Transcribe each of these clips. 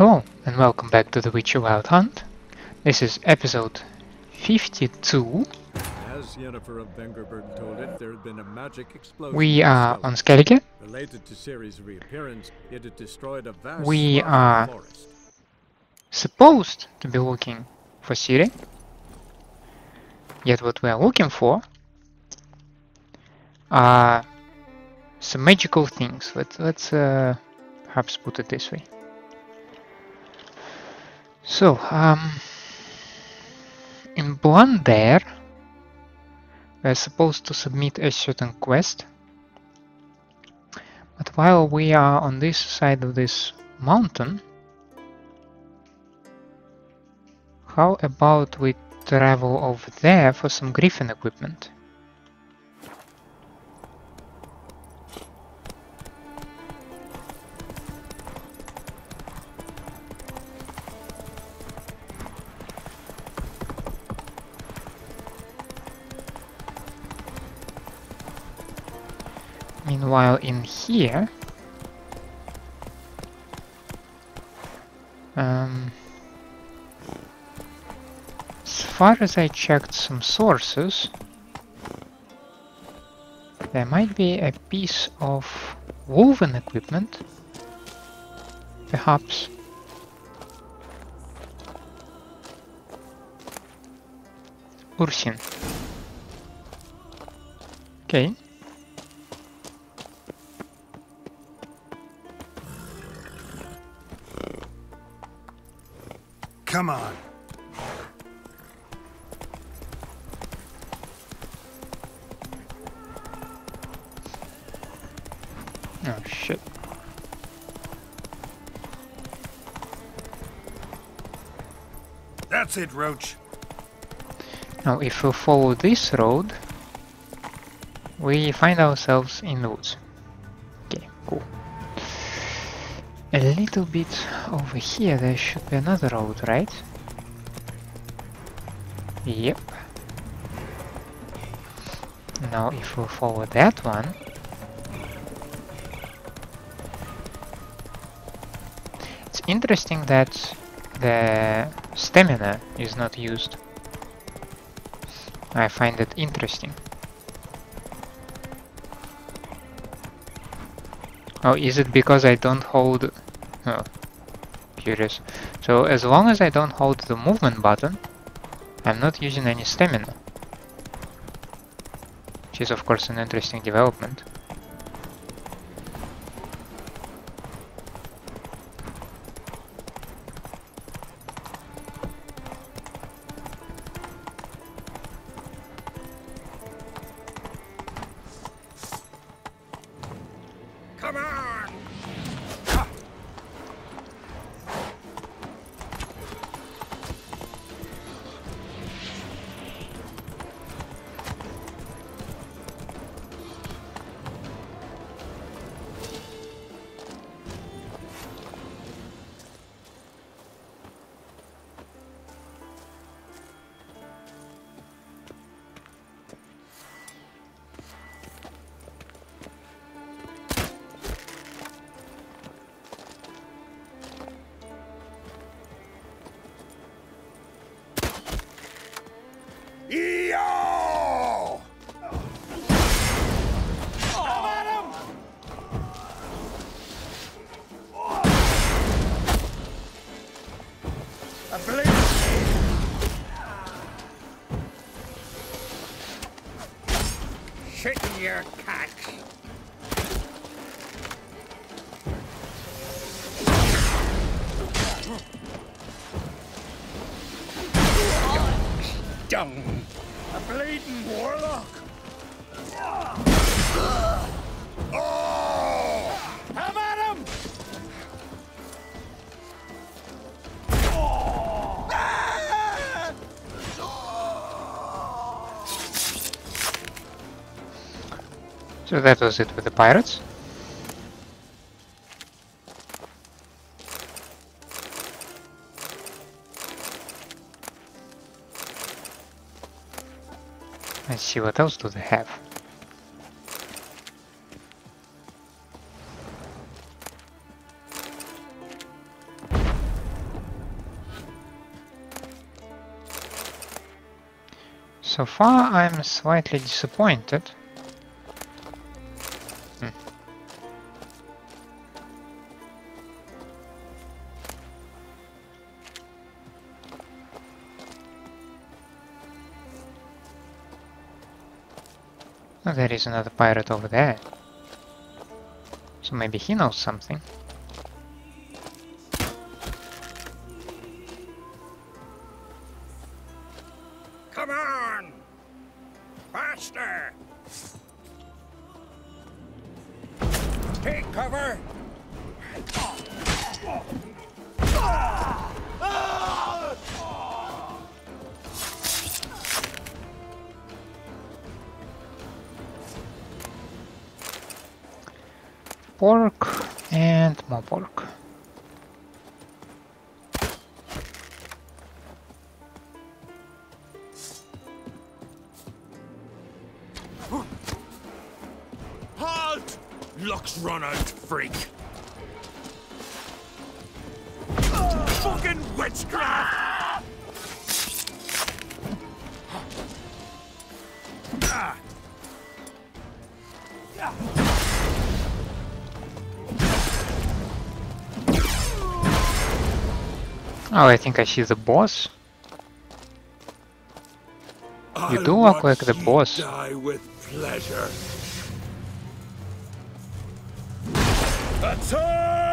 Hello and welcome back to The Witcher Wild Hunt. This is episode 52. As Yennefer of Vengerberg told it, there had been a magic explosion. We are on Skellige. Related to Ciri's reappearance, it had destroyed a vast We are- forest. Supposed to be looking for Ciri. Yet what we are looking for are some magical things. Let, let's uh, perhaps put it this way. So, um, in Blandare, we're supposed to submit a certain quest. But while we are on this side of this mountain, how about we travel over there for some Griffin equipment? Meanwhile, in here, um, as far as I checked some sources, there might be a piece of Wolven equipment, perhaps. Ursine. Okay. Come on. Oh shit. That's it, Roach. Now, if we follow this road, we find ourselves in the woods. Little bit over here, there should be another road, right? Yep. Now, if we follow that one, it's interesting that the stamina is not used. I find it interesting. Oh, is it because I don't hold... Oh, curious. So as long as I don't hold the movement button, I'm not using any stamina. Which is of course an interesting development. So that was it with the pirates. Let's see what else do they have. So far I'm slightly disappointed. There is another pirate over there. So maybe he knows something. Oh, I think I see the boss. You I'll do look like the boss. Die with pleasure. Attack!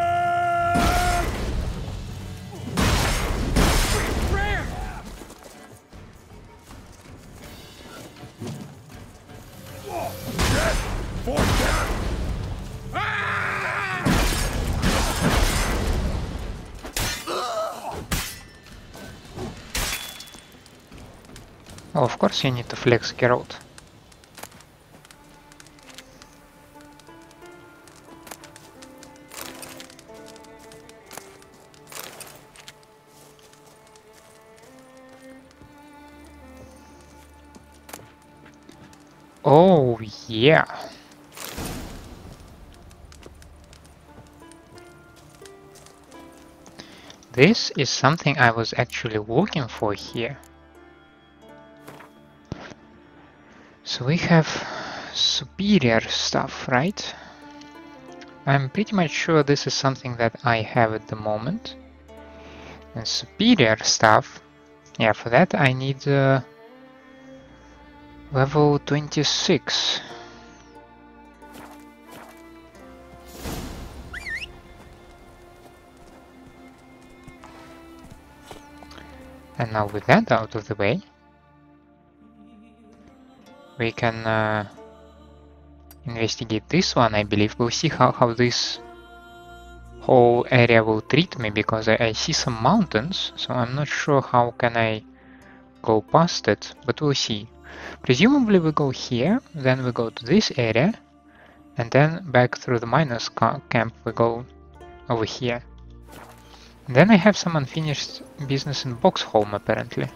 Of course you need to flex Geralt. Oh, yeah. This is something I was actually looking for here. So we have superior stuff, right? I'm pretty much sure this is something that I have at the moment. And superior stuff, yeah, for that I need uh, level 26. And now with that out of the way, we can uh, investigate this one, I believe. We'll see how, how this whole area will treat me, because I, I see some mountains, so I'm not sure how can I go past it, but we'll see. Presumably we go here, then we go to this area, and then back through the miners' camp we go over here. And then I have some unfinished business in Boxholm apparently.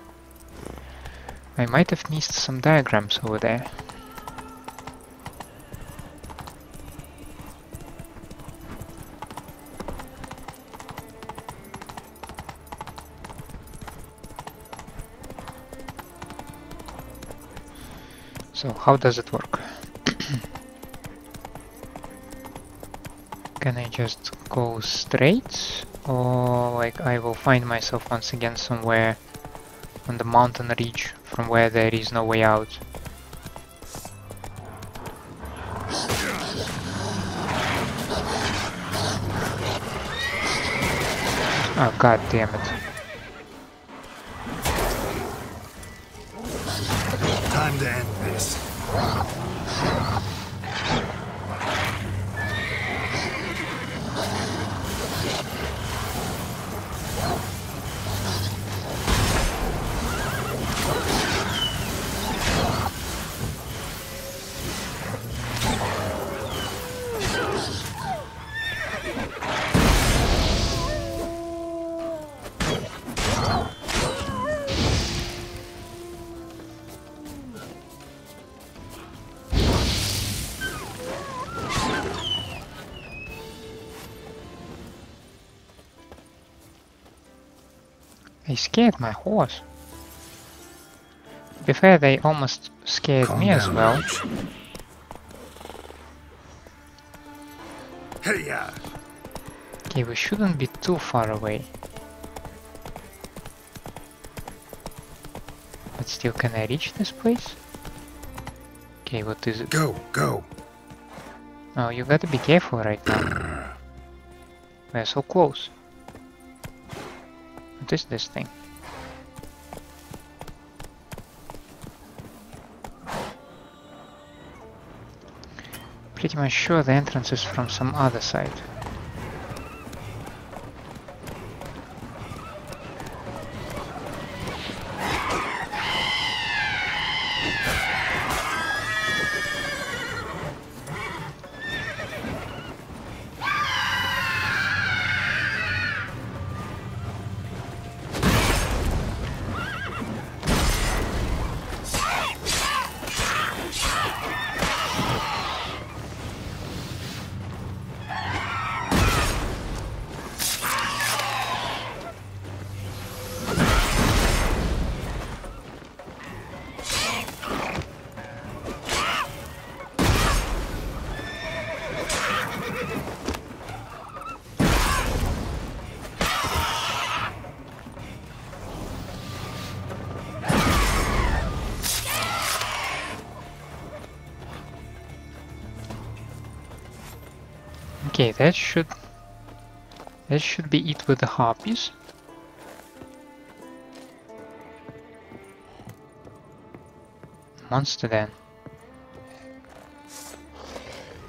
I might have missed some diagrams over there. So how does it work? Can I just go straight? Or like I will find myself once again somewhere on the mountain ridge from where there is no way out. Oh god damn it. Time to end my horse. To be fair, they almost scared Calm me as well. Hey, yeah. Okay, we shouldn't be too far away. But still, can I reach this place? Okay, what is it? Go, go. Oh, you gotta be careful right now. We're so close. What is this thing? Pretty much sure the entrance is from some other side. That should that should be it with the harpies. Monster then.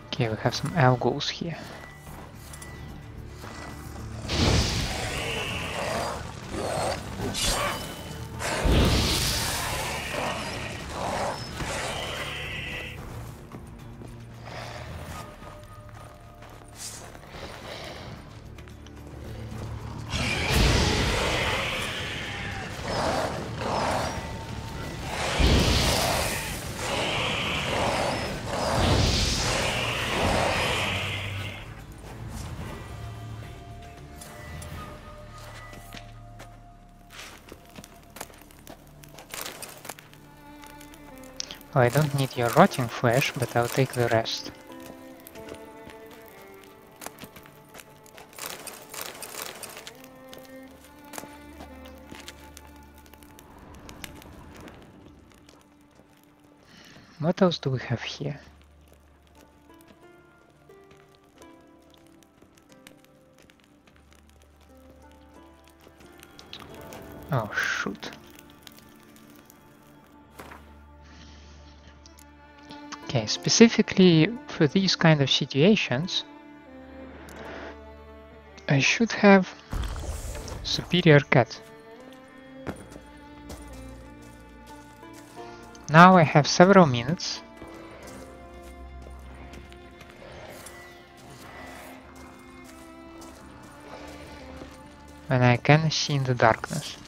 Okay, we have some alghouls here. I don't need your rotting flesh, but I'll take the rest. What else do we have here? Specifically for these kind of situations, I should have superior cat. Now I have several minutes. When I can see in the darkness.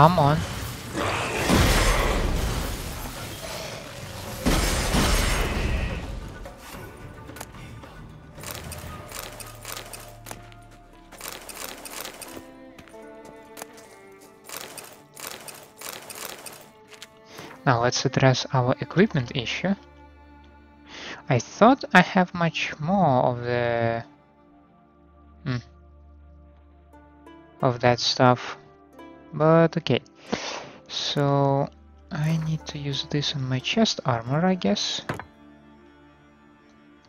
Come on. Now let's address our equipment issue. I thought I have much more of the... Hmm. of that stuff but okay. So I need to use this on my chest armor I guess.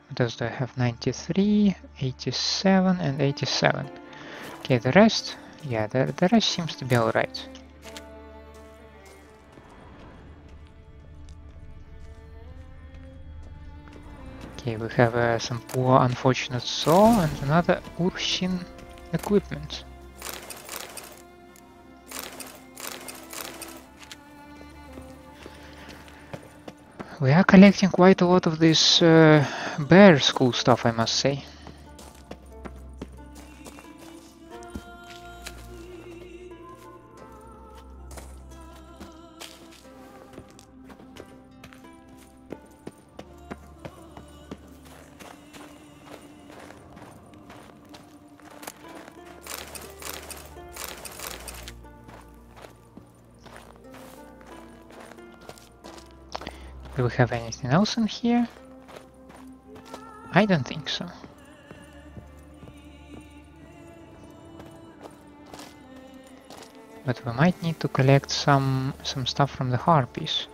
What else do I have? 93 87 and 87 okay the rest? Yeah the, the rest seems to be alright. Okay, we have uh, some poor unfortunate saw and another Ursine equipment. We are collecting quite a lot of this uh, bear school stuff, I must say. Do we have anything else in here? I don't think so. But we might need to collect some some stuff from the harpies.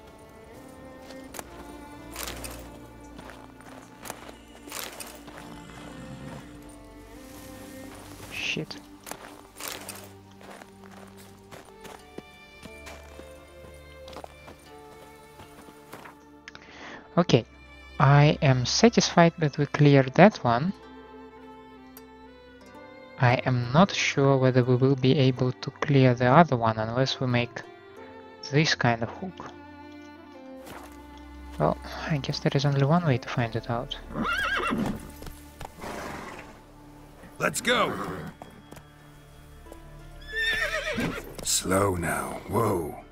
Satisfied that we cleared that one. I am not sure whether we will be able to clear the other one unless we make this kind of hook. Well, I guess there is only one way to find it out. Let's go. Slow now. Whoa.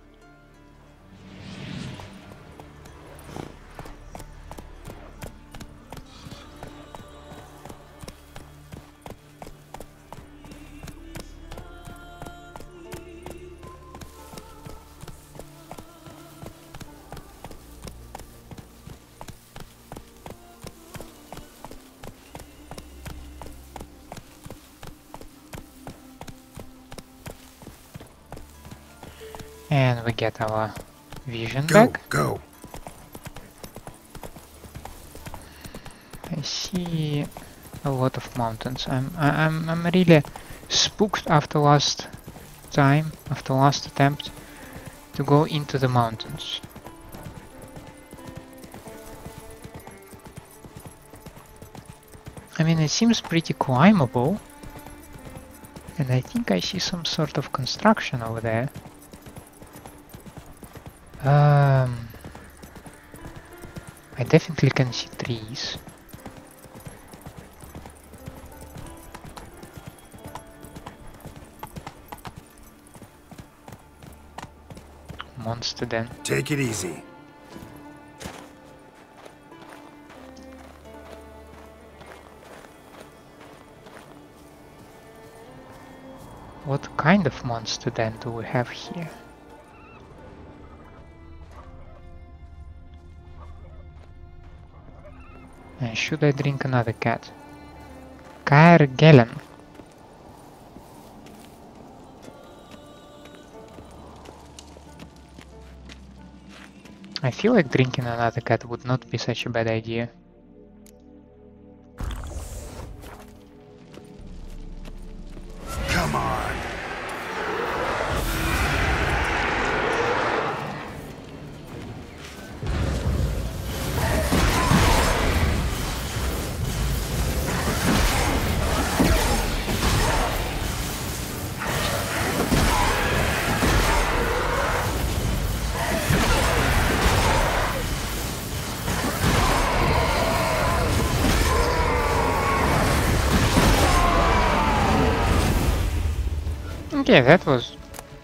Get our vision Go, back. go. I see a lot of mountains. I'm I'm I'm really spooked after last time, after last attempt to go into the mountains. I mean, it seems pretty climbable. And I think I see some sort of construction over there. Um, I definitely can see trees. Monster then. Take it easy. What kind of monster then do we have here? Should I drink another cat? Kaer Gelen. I feel like drinking another cat would not be such a bad idea. Okay, that was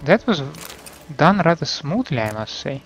that was done rather smoothly, I must say.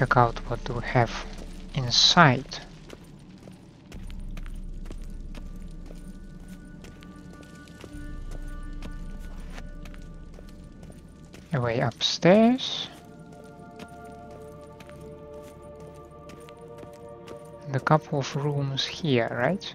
check out what do we have inside. A way upstairs. And a couple of rooms here, right?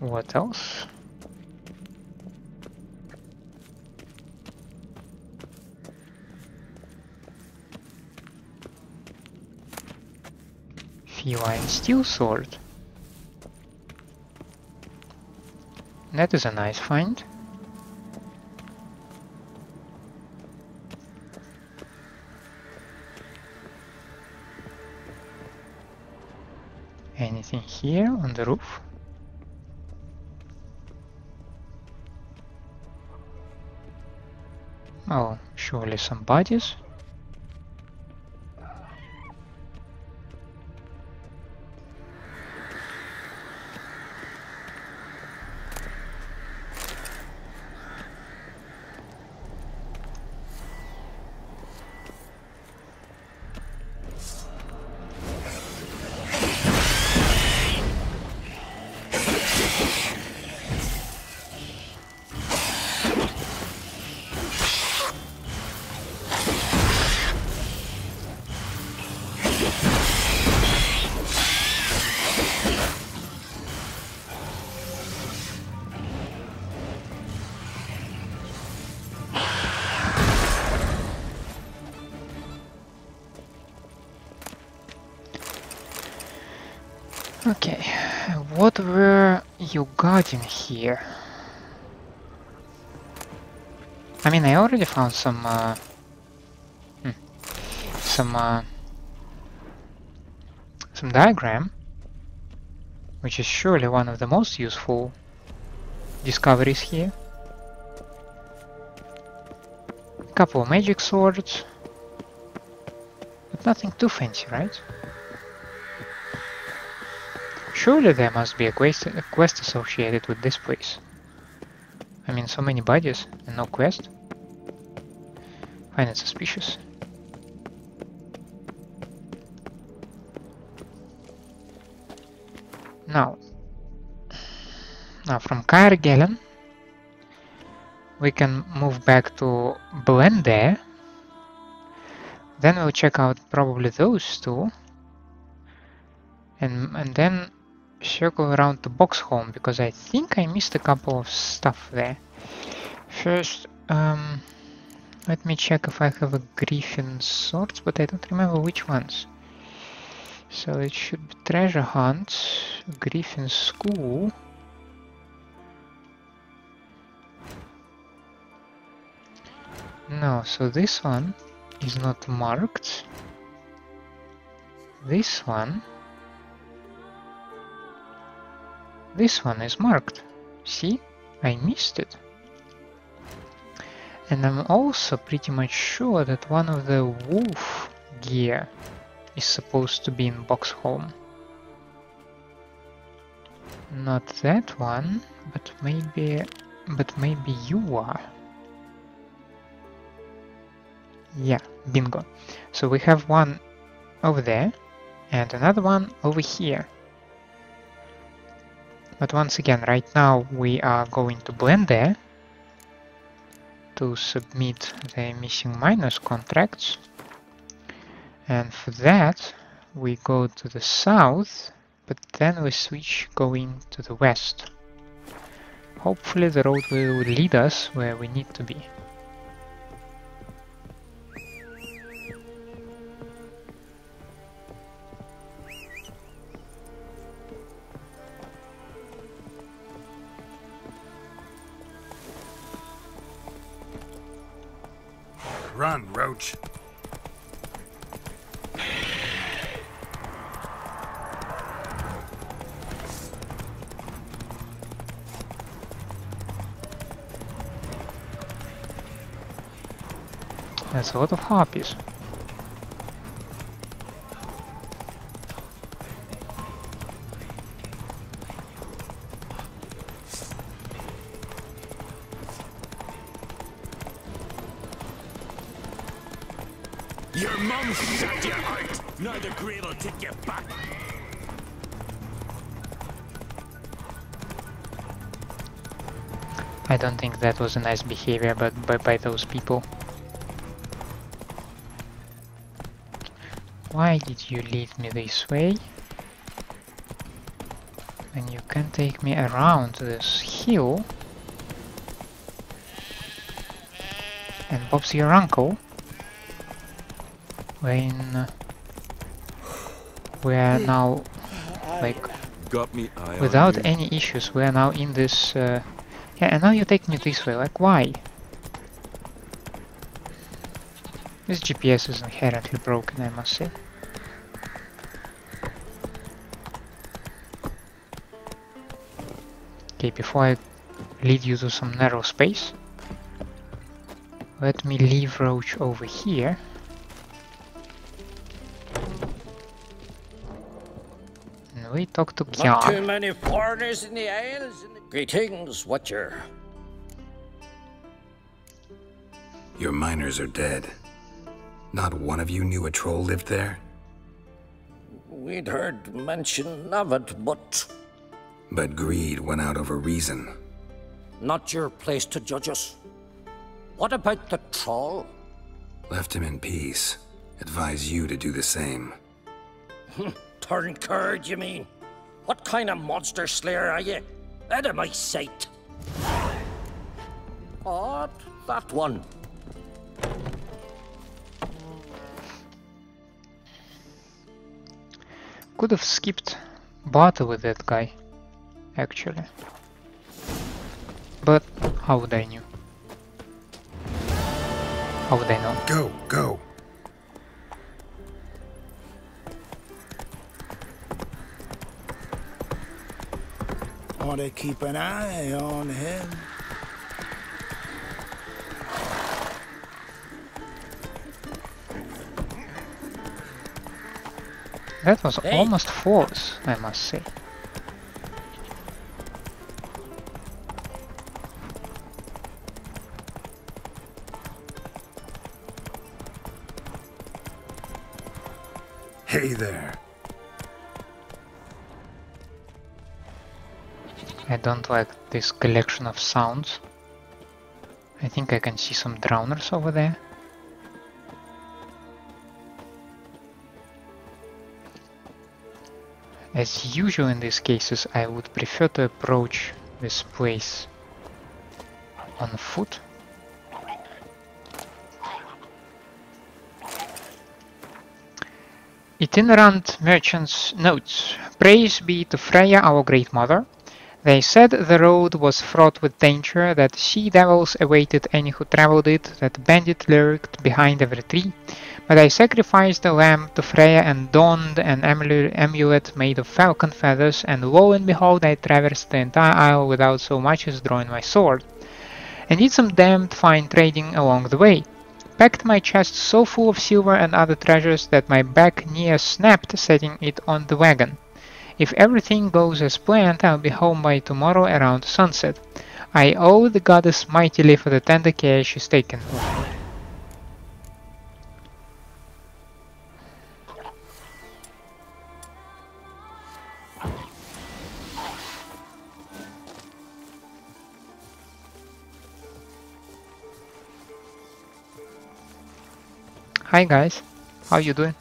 What else? Feline steel sword. That is a nice find. Anything here on the roof? Surely some bodies. Here? I mean, I already found some, uh, hmm, some, uh, some diagram, which is surely one of the most useful discoveries here. A Couple of magic swords, but nothing too fancy, right? Surely there must be a quest, a quest associated with this place. I mean, so many bodies and no quest. Find it suspicious. Now, now from Kaer Gelen, we can move back to Blandare. Then we'll check out probably those two. And, and then circle around to home because I think I missed a couple of stuff there. First, um, let me check if I have a Griffin swords, but I don't remember which ones. So it should be Treasure Hunt, Griffin School. No, so this one is not marked. This one This one is marked. See? I missed it. And I'm also pretty much sure that one of the wolf gear is supposed to be in Boxholm. Not that one, but maybe but maybe you are. Yeah, bingo. So we have one over there and another one over here. But once again, right now we are going to Blandare to submit the missing miners contracts. And for that, we go to the south, but then we switch going to the west. Hopefully the road will lead us where we need to be. That's a lot of harpies. Your mom shut your heart! Now the grave will take you back! I don't think that was a nice behavior but by, by those people. Why did you lead me this way? And you can take me around this hill. And Bob's your uncle. When we are now like Got me without you. any issues we are now in this uh, yeah and now you take me this way like why this GPS is inherently broken I must say okay before I lead you to some narrow space let me leave Roach over here and we talk to Not too many foreigners in the Isles. Greetings, Witcher. Your miners are dead. Not one of you knew a troll lived there? We'd heard mention of it, but But greed went out over reason. not your place to judge us. What about the troll? Left him in peace. Advise you to do the same. Hmm, turn curd, you mean? What kind of monster slayer are you? Out of my sight. Odd, that one. Could have skipped battle with that guy, actually. But how would I knew? How would I know? Go, go. Want to keep an eye on him. That was Hey. almost false, I must say. Don't like this collection of sounds. I think I can see some drowners over there. As usual in these cases, I would prefer to approach this place on foot. Itinerant merchants' notes. Praise be to Freya, our great mother. They said the road was fraught with danger, that sea devils awaited any who traveled it, that bandit lurked behind every tree. But I sacrificed a lamb to Freya and donned an amulet made of falcon feathers, and lo and behold, I traversed the entire isle without so much as drawing my sword. And did some damned fine trading along the way. Packed my chest so full of silver and other treasures that my back near snapped setting it on the wagon. If everything goes as planned, I'll be home by tomorrow around sunset. I owe the goddess mightily for the tender care she's taken. Hi guys, how you doing?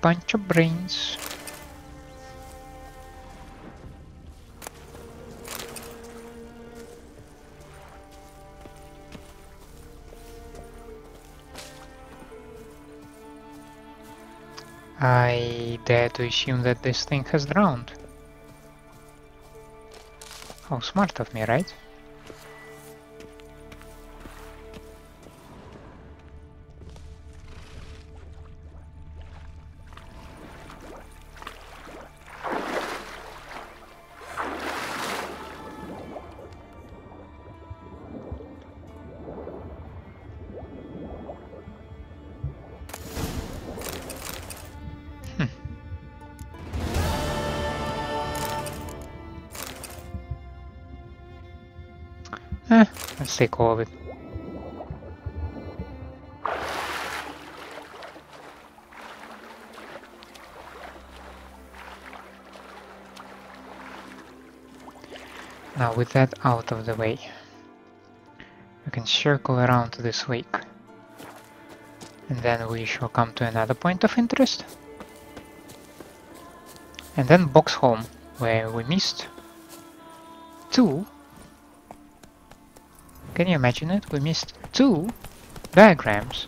Bunch of brains. I dare to assume that this thing has drowned. How smart of me, right? All of it. Now with that out of the way, we can circle around this lake. And then we shall come to another point of interest. And then Boxholm, where we missed two. Can you imagine it? We missed two diagrams.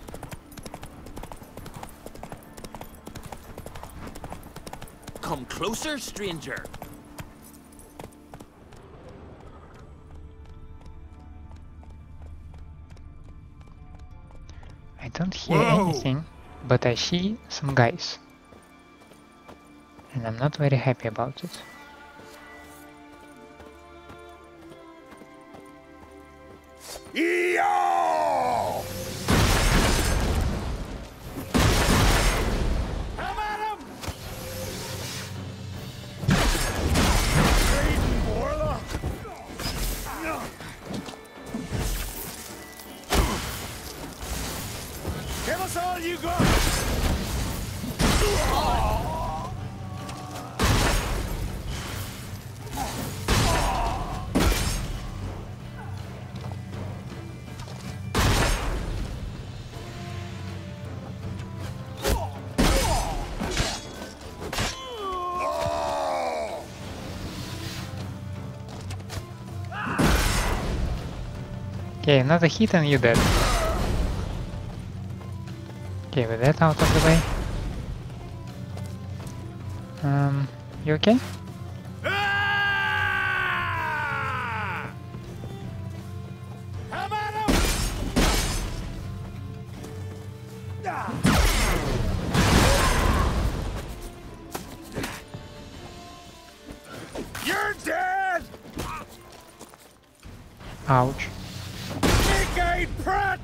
Come closer, stranger. I don't hear Whoa. anything, but I see some guys. And I'm not very happy about it. Okay, another hit and you're dead. Okay, with that out of the way. Um, you okay? Come at him! You're dead! Ouch. Big-eyed prat!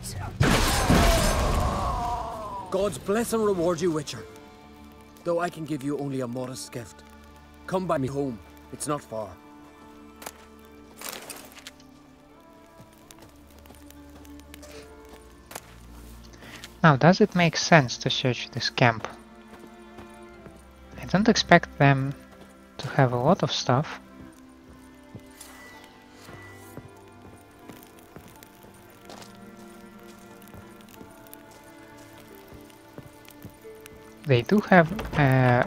God's bless and reward you, Witcher. Though I can give you only a modest gift. Come by me home. It's not far. Now, does it make sense to search this camp? I don't expect them to have a lot of stuff. They do have a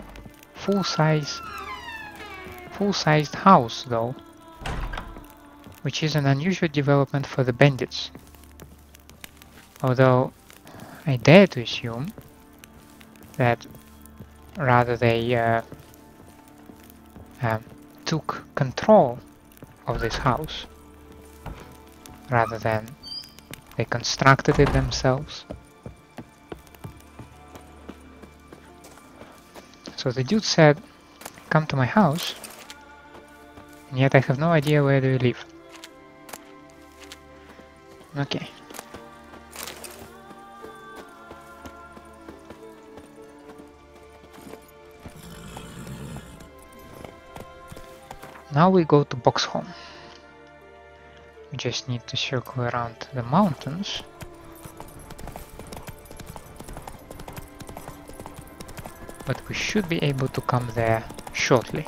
full-size, full-sized house though, which is an unusual development for the bandits. Although I dare to assume that rather they uh, um, took control of this house rather than they constructed it themselves. So the dude said, come to my house, and yet I have no idea where do you live. Okay. Now we go to Boxholm. We just need to circle around the mountains. But we should be able to come there shortly.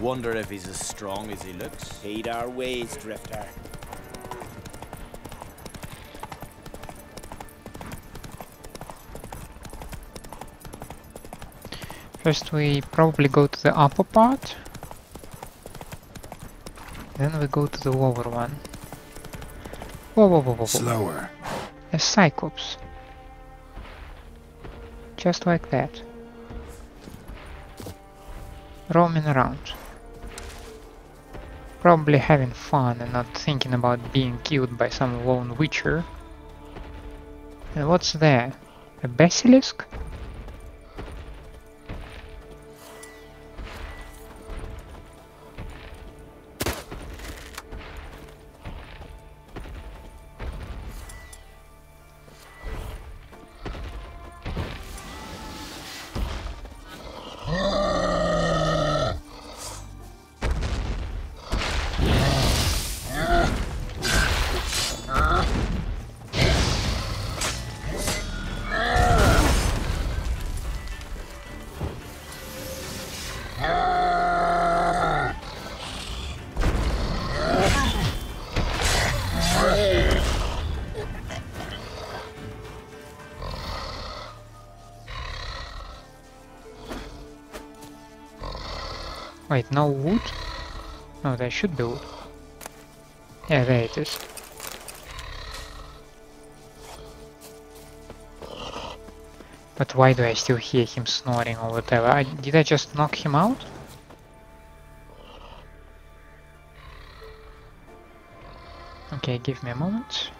Wonder if he's as strong as he looks. Heed our ways, Drifter. First we probably go to the upper part. Then we go to the lower one. Whoa, whoa, whoa, whoa. Slower. A Cyclops. Just like that. Roaming around. Probably having fun and not thinking about being killed by some lone witcher. And what's there? A basilisk? No wood? No, there should be wood. Yeah, there it is. But why do I still hear him snoring or whatever? I, did I just knock him out? Okay, give me a moment.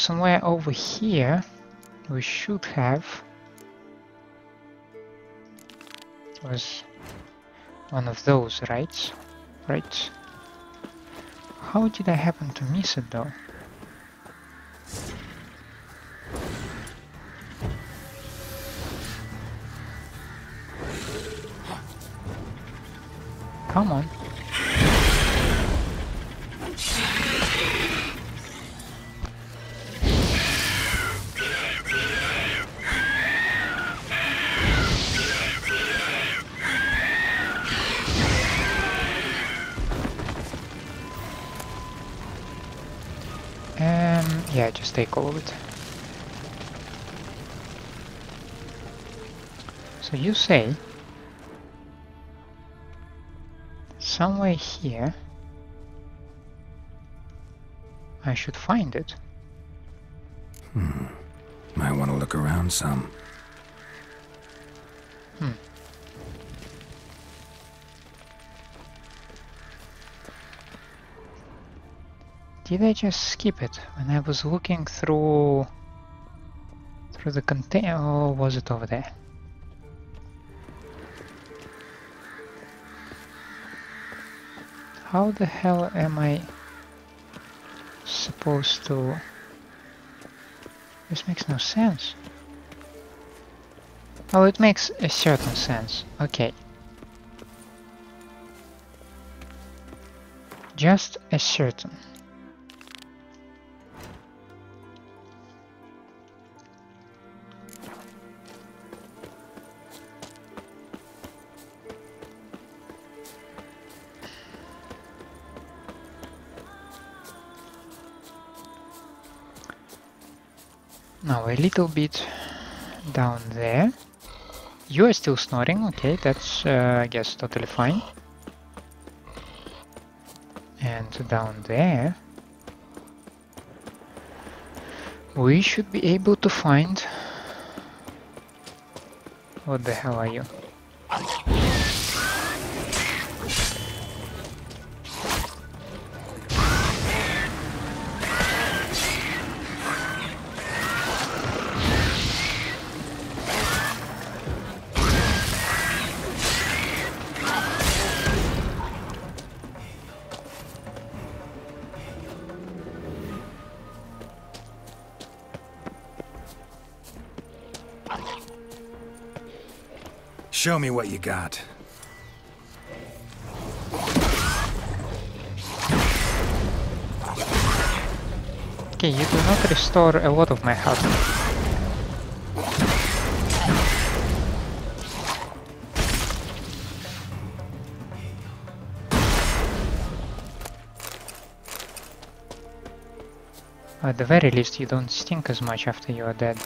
Somewhere over here, we should have was one of those, right? Right? How did I happen to miss it though? Come on. Take all of it. So you say somewhere here I should find it. Hmm. Might want to look around some. Did I just skip it when I was looking through through the container or oh, was it over there? How the hell am I supposed to... This makes no sense. Oh, it makes a certain sense. Okay. Just a certain. A little bit down there. You are still snoring, okay, that's uh, I guess totally fine. And down there we should be able to find what the hell are you? Show me what you got. Okay, you do not restore a lot of my health. At the very least, you don't stink as much after you are dead.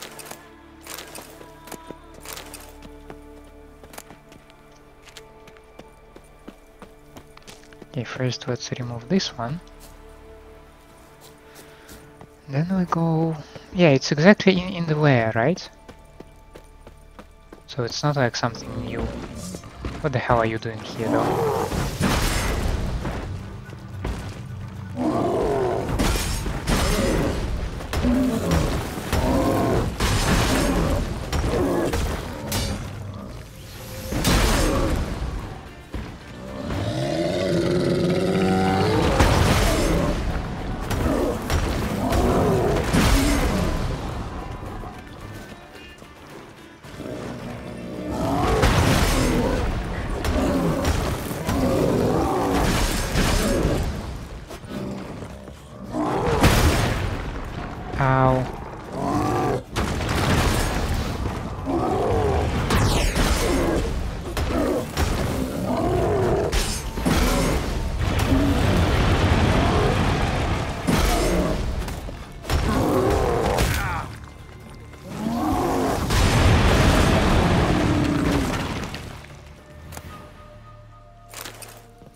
Okay, first let's remove this one. Then we go... Yeah, it's exactly in, in the way, right? So it's not like something new. What the hell are you doing here though?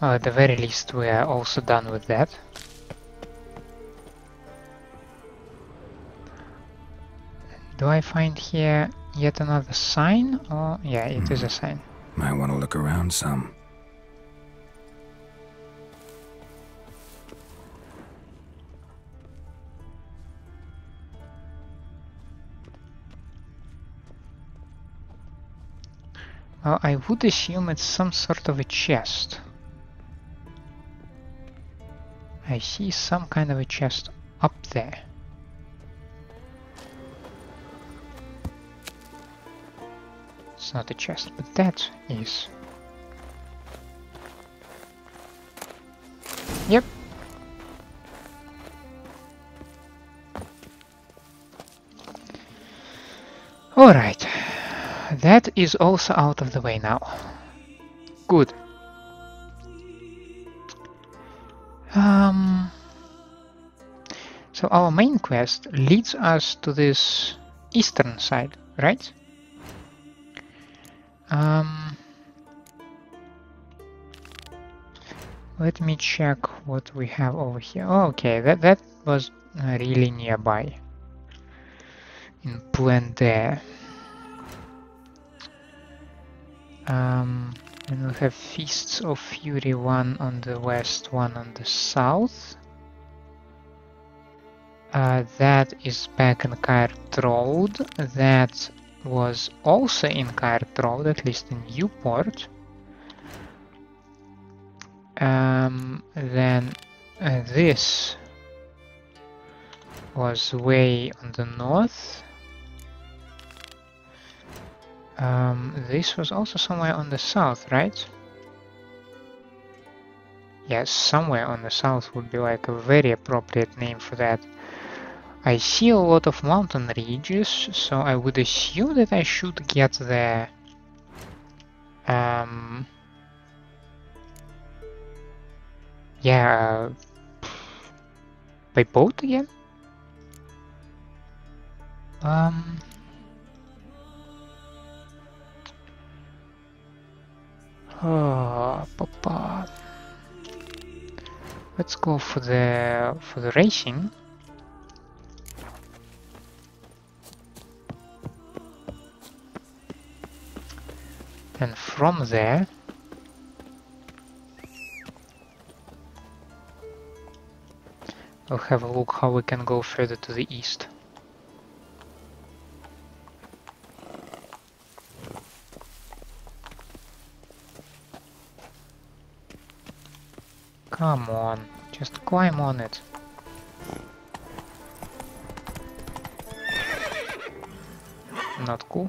Well, at the very least, we are also done with that. Do I find here yet another sign? Or yeah, it is a hmm. sign. Might want to look around some. Well, I would assume it's some sort of a chest. I see some kind of a chest up there. It's not a chest, but that is. Yep. Alright. That is also out of the way now. Good. Um, so our main quest leads us to this eastern side, right? Um, let me check what we have over here. Oh, okay, that that was really nearby in plan there. Um, and we have Fists of Fury, one on the west, one on the south. Uh, that is back in Kaer Trolde. That was also in Kaer Trolde, at least in Newport. Um, then uh, this was way on the north. Um, this was also somewhere on the south, right? Yes, somewhere on the south would be like a very appropriate name for that. I see a lot of mountain ridges, so I would assume that I should get there. Um, yeah, uh, by boat again? Um, Oh, papa. Let's go for the for the racing. And from there we'll have a look how we can go further to the east. Come on, just climb on it. Not cool.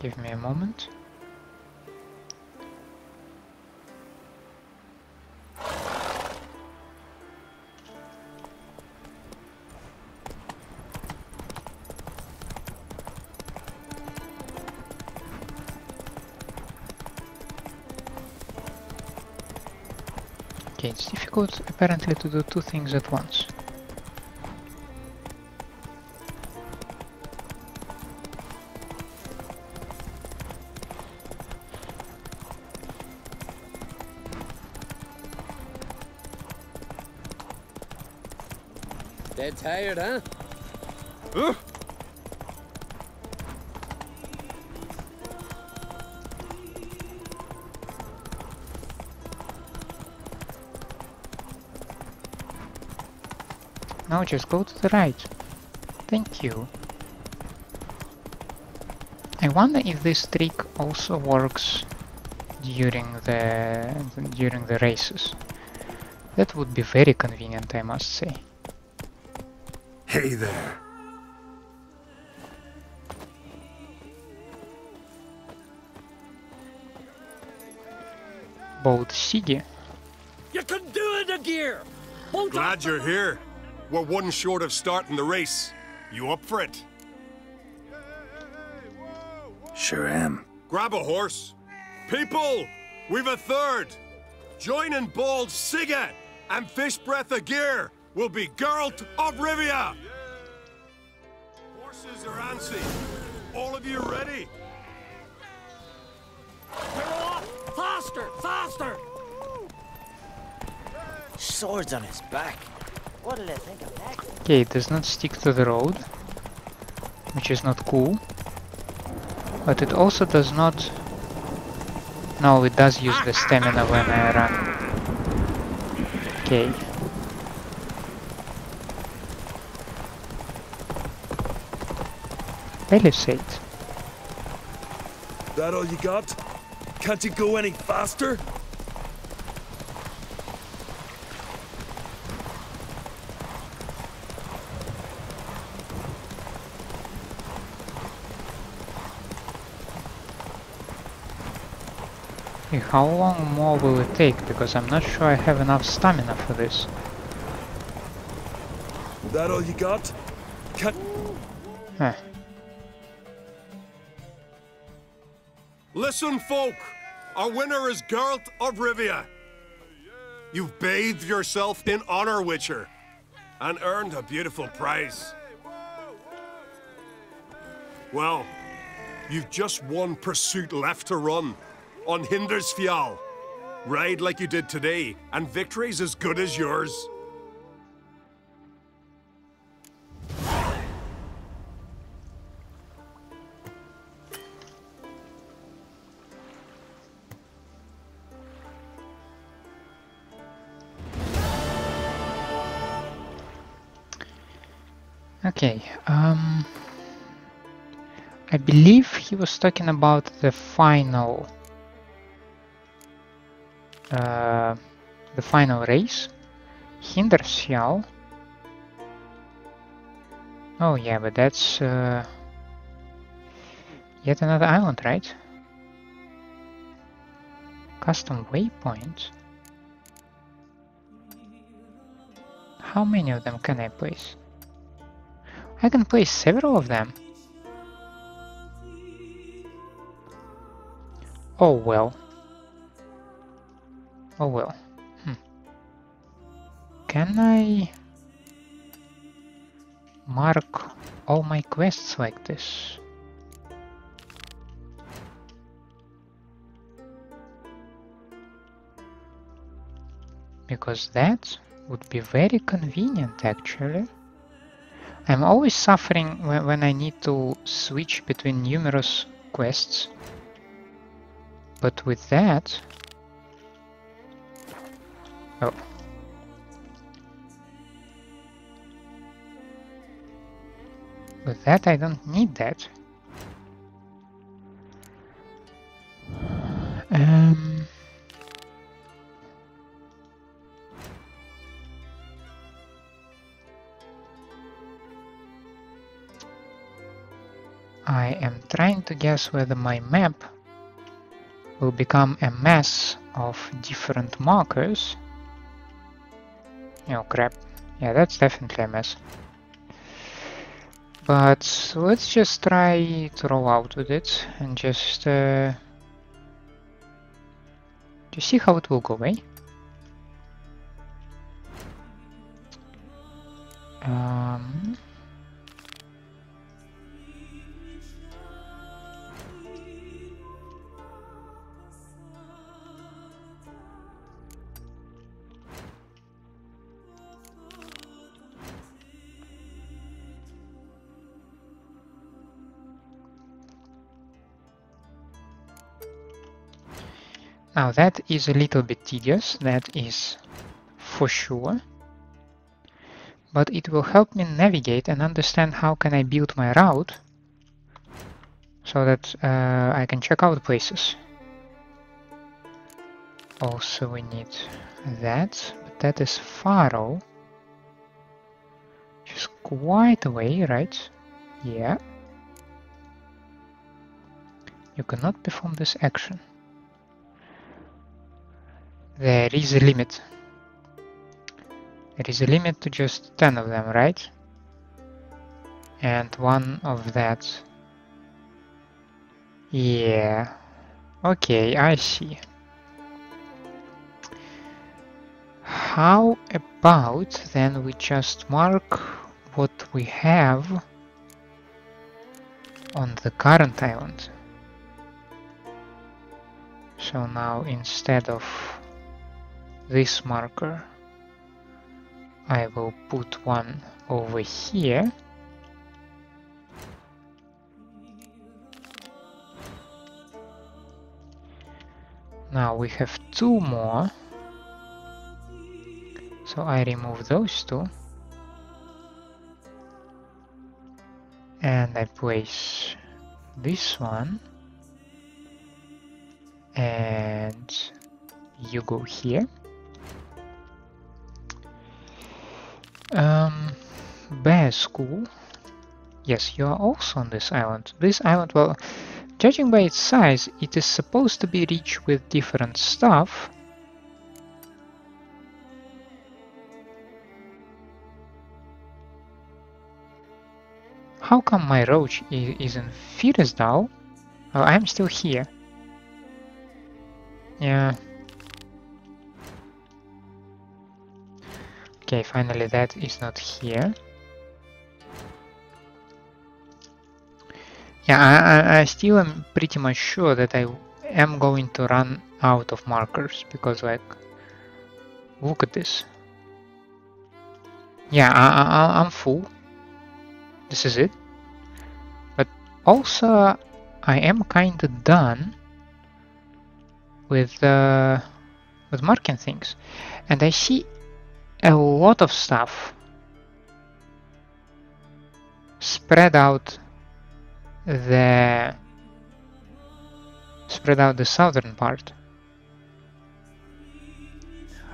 Give me a moment. It's difficult apparently to do two things at once. Dead tired, huh? Just go to the right. Thank you. I wonder if this trick also works during the during the races. That would be very convenient, I must say. Hey there. Bold Siggy. You can do it, gear. Glad you're here. We're one short of starting the race. You up for it? Sure am. Grab a horse. People, we've a third. Joining Bald Siga and Fish Breath of Gear. will be Geralt of Rivia! Horses are antsy. All of you ready? Faster! Faster! Swords on his back. What'll they think of that? Okay, it does not stick to the road, which is not cool. But it also does not... No, it does use the stamina when I run. Okay. Palisade. That all you got? Can't you go any faster? Okay, how long more will it take? Because I'm not sure I have enough stamina for this. That all you got? Can't... Huh. Listen, folk! Our winner is Geralt of Rivia. You've bathed yourself in honor, Witcher, and earned a beautiful prize. Well, you've just one pursuit left to run on Hindersfjall. Ride like you did today, and victory's as good as yours. Okay, um... I believe he was talking about the final... Uh, the final race. Hindersfjall. Oh yeah, but that's... Uh, yet another island, right? Custom waypoint. How many of them can I place? I can place several of them. Oh well. Oh well. Hmm. Can I mark all my quests like this? Because that would be very convenient actually. I'm always suffering when, when I need to switch between numerous quests. But with that... Oh. With that I don't need that. Um... I am trying to guess whether my map will become a mess of different markers. Oh crap. Yeah, that's definitely a mess. But let's just try to roll out with it and just uh, see how it will go, eh? Um, Now that is a little bit tedious, that is for sure. But it will help me navigate and understand how can I build my route so that uh, I can check out places. Also we need that, but that is Faroe. Which is quite away, right? Yeah. You cannot perform this action. There is a limit. There is a limit to just 10 of them, right? And one of that. Yeah. Okay, I see. how about then we just mark what we have on the current island. So now instead of this marker, I will put one over here. Now we have two more. So I remove those two. And I place this one. And you go here. Um, Bear School. Yes, you are also on this island. This island, well, judging by its size, it is supposed to be rich with different stuff. How come my roach is in Fyresdal? Oh, I'm still here. Yeah. Okay, finally that is not here. Yeah, I, I, still am pretty much sure that I am going to run out of markers because like, look at this. Yeah, I, I, I'm full. This is it. But also, I am kinda done with uh, with marking things, and I see a lot of stuff spread out the spread out the southern part.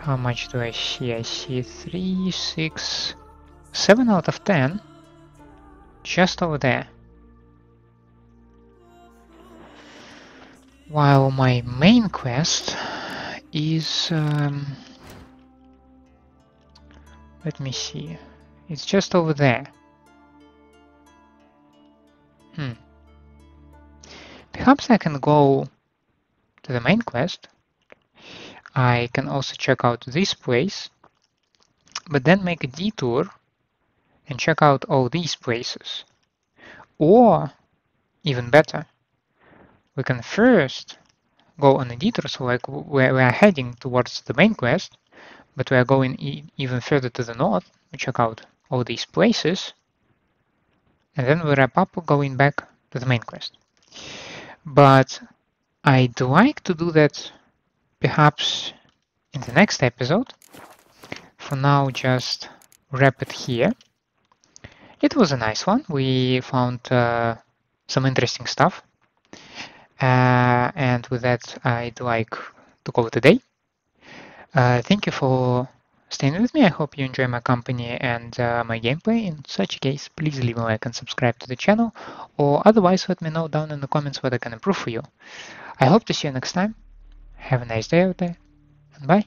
How much do I see? I see three, six, seven out of ten just over there. While my main quest is... Um, let me see. It's just over there. Hmm. Perhaps I can go to the main quest. I can also check out this place, but then make a detour and check out all these places. Or, even better, we can first go on a detour, so like we are heading towards the main quest, but we are going e even further to the north, we check out all these places, and then we wrap up going back to the main quest. But I'd like to do that perhaps in the next episode. For now, just wrap it here. It was a nice one. We found uh, some interesting stuff. Uh, and with that, I'd like to call it a day. Uh, thank you for staying with me. I hope you enjoy my company and uh, my gameplay. In such a case, please leave a like and subscribe to the channel, or otherwise let me know down in the comments what I can improve for you. I hope to see you next time. Have a nice day out there, and bye.